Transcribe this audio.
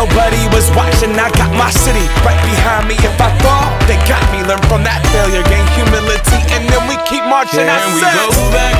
nobody was watching. I got my city right behind me. If I fall, they got me. Learn from that failure, gain humility, and then we keep marching. I Can we go back?